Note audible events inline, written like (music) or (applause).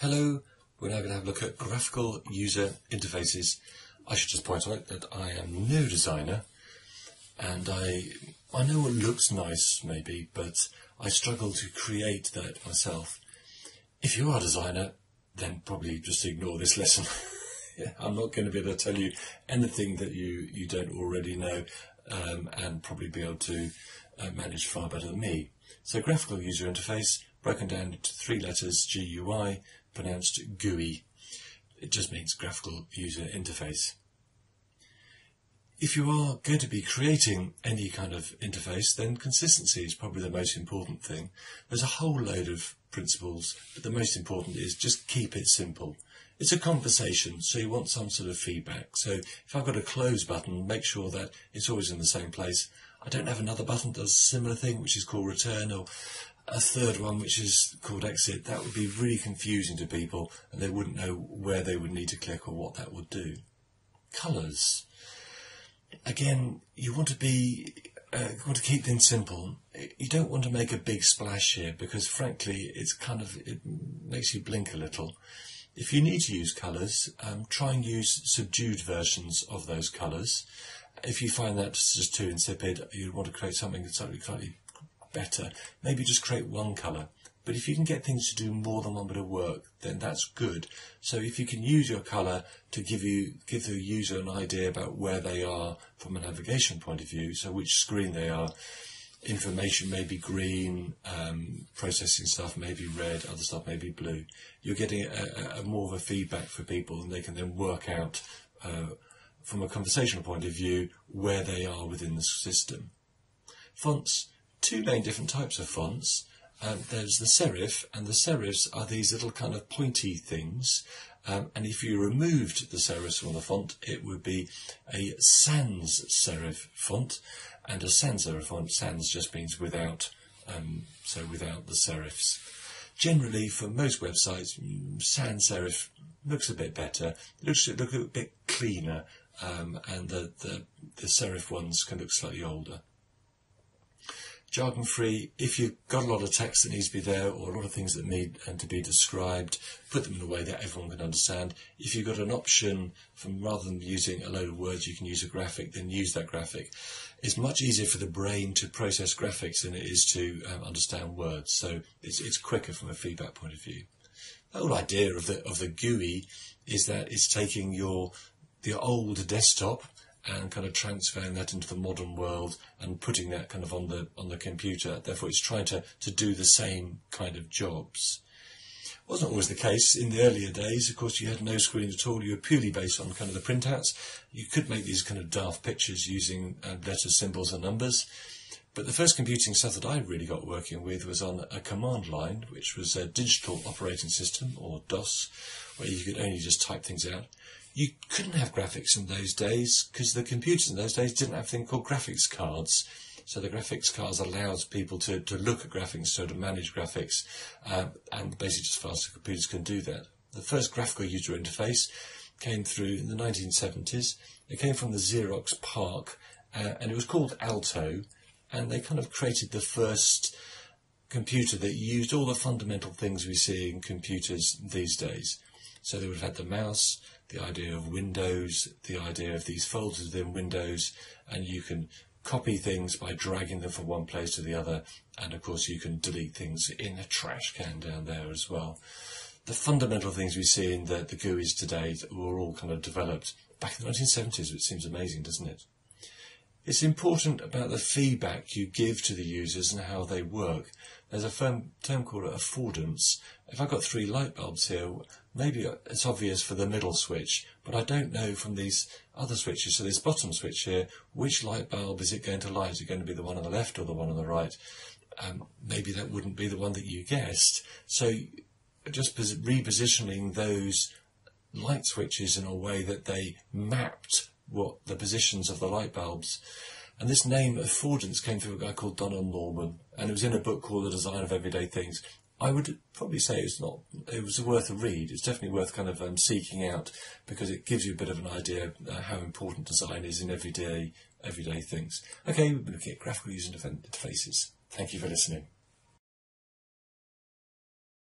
Hello, we're now going to have a look at graphical user interfaces. I should just point out that I am no designer and I, I know what looks nice maybe, but I struggle to create that myself. If you are a designer, then probably just ignore this lesson. (laughs) yeah, I'm not going to be able to tell you anything that you, you don't already know um, and probably be able to uh, manage far better than me. So graphical user interface, broken down into three letters, GUI, pronounced GUI. It just means graphical user interface. If you are going to be creating any kind of interface, then consistency is probably the most important thing. There's a whole load of principles, but the most important is just keep it simple. It's a conversation, so you want some sort of feedback. So if I've got a close button, make sure that it's always in the same place. I don't have another button that does a similar thing, which is called return, or a third one which is called exit, that would be really confusing to people and they wouldn't know where they would need to click or what that would do. Colours. Again, you want to be, uh, you want to keep things simple. You don't want to make a big splash here because frankly it's kind of, it makes you blink a little. If you need to use colours, um, try and use subdued versions of those colours. If you find that just too insipid, you'd want to create something that's slightly better, maybe just create one colour. But if you can get things to do more than one bit of work, then that's good. So if you can use your colour to give you give the user an idea about where they are from a navigation point of view, so which screen they are, information may be green, um, processing stuff may be red, other stuff may be blue. You're getting a, a, a more of a feedback for people, and they can then work out uh, from a conversational point of view where they are within the system. Fonts two main different types of fonts. Um, there's the serif, and the serifs are these little kind of pointy things. Um, and if you removed the serifs from the font, it would be a sans serif font. And a sans serif font, sans just means without, um, so without the serifs. Generally, for most websites, mm, sans serif looks a bit better, looks, looks a bit cleaner, um, and the, the, the serif ones can look slightly older jargon free. If you've got a lot of text that needs to be there or a lot of things that need and to be described, put them in a way that everyone can understand. If you've got an option from rather than using a load of words, you can use a graphic, then use that graphic. It's much easier for the brain to process graphics than it is to um, understand words. So it's, it's quicker from a feedback point of view. The whole idea of the, of the GUI is that it's taking your, the old desktop and kind of transferring that into the modern world and putting that kind of on the on the computer. Therefore, it's trying to, to do the same kind of jobs. Wasn't always the case in the earlier days. Of course, you had no screen at all. You were purely based on kind of the printouts. You could make these kind of daft pictures using uh, letters, symbols, and numbers. But the first computing stuff that I really got working with was on a command line, which was a digital operating system, or DOS, where you could only just type things out you couldn't have graphics in those days because the computers in those days didn't have a thing called graphics cards. So the graphics cards allows people to, to look at graphics, so to manage graphics, uh, and basically just faster computers can do that. The first graphical user interface came through in the 1970s. It came from the Xerox PARC, uh, and it was called Alto, and they kind of created the first computer that used all the fundamental things we see in computers these days. So they would have had the mouse, the idea of Windows, the idea of these folders within Windows, and you can copy things by dragging them from one place to the other, and of course you can delete things in a trash can down there as well. The fundamental things we see in the, the GUIs today were all kind of developed back in the 1970s, which seems amazing, doesn't it? It's important about the feedback you give to the users and how they work. There's a term, term called affordance. If I've got three light bulbs here, maybe it's obvious for the middle switch, but I don't know from these other switches, so this bottom switch here, which light bulb is it going to light? Is it going to be the one on the left or the one on the right? Um, maybe that wouldn't be the one that you guessed. So just repositioning those light switches in a way that they mapped what the positions of the light bulbs. And this name affordance came from a guy called Donald Norman, and it was in a book called The Design of Everyday Things. I would probably say it's not. It was worth a read. It's definitely worth kind of um, seeking out because it gives you a bit of an idea uh, how important design is in everyday everyday things. Okay, we've been looking at graphical user interfaces. Thank you for listening.